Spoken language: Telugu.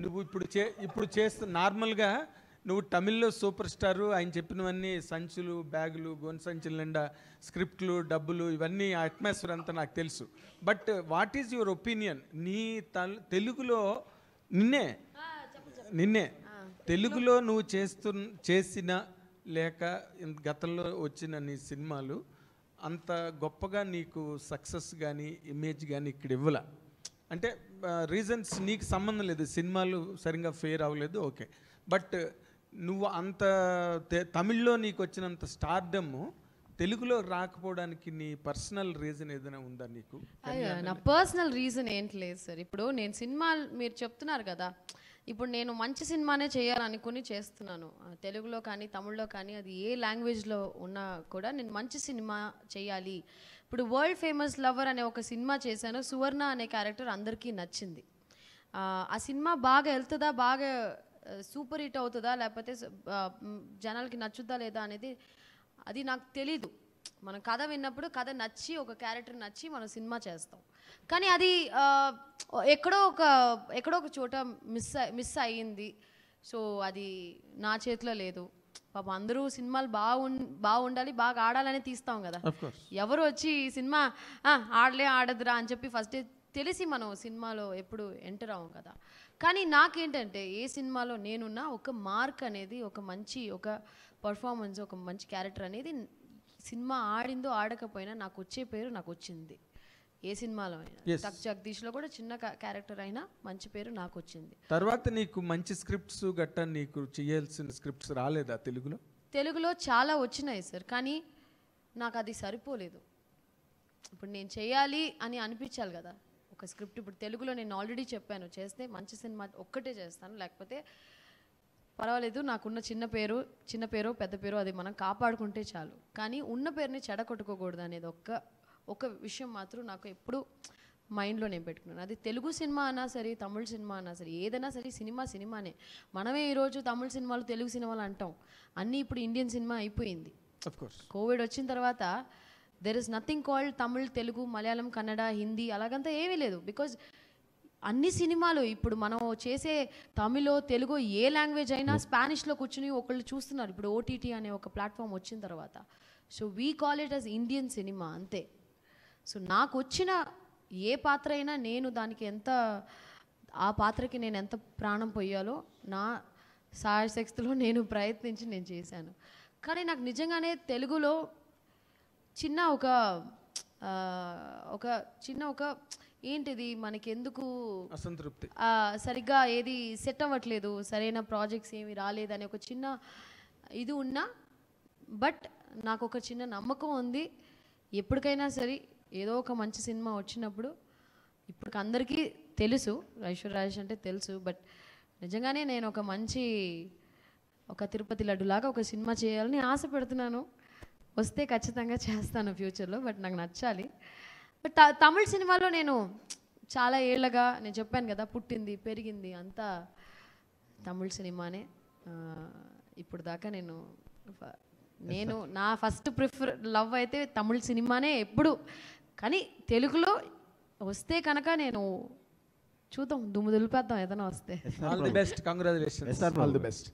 నువ్వు ఇప్పుడు చే ఇప్పుడు చేస్తు నార్మల్గా నువ్వు తమిళ్ళో సూపర్ స్టారు ఆయన చెప్పినవన్నీ సంచులు బ్యాగులు గొన్ సంచుల నిండా స్క్రిప్ట్లు డబ్బులు ఇవన్నీ అట్మాస్ఫియర్ అంతా నాకు తెలుసు. But what is your opinion? నీ తల్ తెలుగులో నిన్నే నిన్నే తెలుగులో నువ్వు చేస్తు చేసిన లేక గతంలో వచ్చిన నీ సినిమాలు అంత గొప్పగా నీకు సక్సెస్ కానీ ఇమేజ్ కానీ ఇక్కడ ఇవ్వల? అంటే రీజన్స్ నీకు సంబంధం లేదు. సినిమాలు సరిగ్గా ఫెయిర్ అవ్వలేదు. ఓకే. బట్ నువ్వు అంత తమిళ్ళో నీకు వచ్చినంత స్టార్డమ్ తెలుగులో రాకపోవడానికి నీ పర్సనల్ రీజన్ ఏదైనా ఉందా నీకు? నా పర్సనల్ రీజన్ ఏంటి లేదు సార్. ఇప్పుడు నేను సినిమా మీరు చెప్తున్నారు కదా ఇప్పుడు నేను మంచి సినిమానే చేయాలనుకుని చేస్తున్నాను. తెలుగులో కానీ తమిళ్ళో కానీ అది ఏ లాంగ్వేజ్లో ఉన్నా కూడా నేను మంచి సినిమా చేయాలి. ఇప్పుడు వరల్డ్ ఫేమస్ లవర్ అనే ఒక సినిమా చేశాను. సువర్ణ అనే క్యారెక్టర్ అందరికీ నచ్చింది. ఆ, సినిమా బాగా వెళ్తుందా బాగా సూపర్ హిట్ అవుతుందా లేకపోతే జనాలకి నచ్చుద్దా లేదా అనేది అది నాకు తెలీదు. మనం కథ విన్నప్పుడు కథ నచ్చి ఒక క్యారెక్టర్ నచ్చి మనం సినిమా చేస్తాం. కానీ అది ఎక్కడో ఒక ఎక్కడో ఒక చోట మిస్ మిస్ అయ్యింది. సో అది నా చేతిలో లేదు. పాప అందరూ సినిమాలు బాగుం బాగుండాలి బాగా ఆడాలని తీస్తాం కదా. ఎవరు వచ్చి సినిమా "ఆ, ఆడలే ఆడదురా అని చెప్పి ఫస్ట్ తెలిసి మనం సినిమాలో ఎప్పుడు ఎంటర్ అవ్వం కదా. కానీ నాకేంటంటే ఏ సినిమాలో నేనున్నా ఒక మార్క్ అనేది ఒక మంచి ఒక పర్ఫార్మెన్స్ ఒక మంచి క్యారెక్టర్ అనేది సినిమా ఆడిందో ఆడకపోయినా నాకు వచ్చే పేరు నాకు వచ్చింది ఏ సినిమాలో అయినా. తక్ జగదీష్లో కూడా చిన్న క్యారెక్టర్ అయినా మంచి పేరు నాకు వచ్చింది తర్వాత నీకు మంచి స్క్రిప్ట్స్ గట్టా నీకు చేయాల్సిన స్క్రిప్ట్స్ రాలేదా తెలుగులో? తెలుగులో చాలా వచ్చినాయి సార్ కానీ నాకు అది సరిపోలేదు. ఇప్పుడు నేను చేయాలి అని అనిపించాలి కదా. ఒక స్క్రిప్ట్ ఇప్పుడు తెలుగులో నేను ఆల్రెడీ చెప్పాను చేస్తే మంచి సినిమా ఒక్కటే చేస్తాను లేకపోతే పర్వాలేదు నాకున్న చిన్న పేరు చిన్న పేరు పెద్ద పేరు అది మనం కాపాడుకుంటే చాలు. కానీ ఉన్న పేరుని చెడగొట్టుకోకూడదు అనేది ఒక్క ఒక విషయం మాత్రం నాకు ఎప్పుడు మైండ్లో నేను పెట్టుకున్నాను. అది తెలుగు సినిమా అన్నా సరే తమిళ సినిమా అన్నా సరే ఏదైనా సరే సినిమా సినిమానే. మనమే ఈరోజు తమిళ సినిమాలు తెలుగు సినిమాలు అంటాం. అన్నీ ఇప్పుడు ఇండియన్ సినిమా అయిపోయింది. కోవిడ్ వచ్చిన తర్వాత there is nothing called Tamil Telugu Malayalam Kannada Hindi అలాగంతా ఏమీ లేదు. బికాజ్ అన్ని సినిమాలు ఇప్పుడు మనం చేసే తమిళో తెలుగు ఏ లాంగ్వేజ్ అయినా స్పానిష్లో కూర్చుని ఒకళ్ళు చూస్తున్నారు. ఇప్పుడు ఓటీటీ అనే ఒక ప్లాట్ఫామ్ వచ్చిన తర్వాత. So we call it as Indian cinema అంతే. సో నాకు వచ్చిన ఏ పాత్ర అయినా నేను దానికి ఎంత ఆ పాత్రకి నేను ఎంత ప్రాణం పోయాలో నా సాయశక్తిలో నేను ప్రయత్నించి నేను చేశాను. కానీ నాకు నిజంగానే తెలుగులో చిన్న ఒక ఒక చిన్న ఒక ఏంటిది? మనకి ఎందుకు అసంతృప్తి. ఆ, సరిగ్గా ఏది సెట్ అవ్వట్లేదు. సరైన ప్రాజెక్ట్స్ ఏమి రాలేదని ఒక చిన్న ఇది ఉన్నా బట్ నాకు ఒక చిన్న నమ్మకం ఉంది. ఎప్పటికైనా సరే ఏదో ఒక మంచి సినిమా వచ్చినప్పుడు ఇప్పుడు అందరికీ తెలుసు. ఐశ్వర్య రాజేష్ అంటే తెలుసు. బట్ నిజంగానే నేను ఒక మంచి ఒక తిరుపతి లడ్డులాగా ఒక సినిమా చేయాలని ఆశ పెడుతున్నాను వస్తే ఖచ్చితంగా చేస్తాను ఫ్యూచర్లో బట్ నాకు నచ్చాలి. బట్ తమిళ సినిమాలో నేను చాలా ఏళ్ళగా నేను చెప్పాను కదా పుట్టింది పెరిగింది అంతా తమిళ సినిమానే ఇప్పుడు దాకా నేను నేను నా ఫస్ట్ ప్రిఫర్ లవ్ అయితే తమిళ సినిమానే ఎప్పుడు. కానీ తెలుగులో వస్తే కనుక నేను చూద్దాం దుమ్ము దులిపేద్దాం ఏదైనా వస్తే. All the best congratulation all the best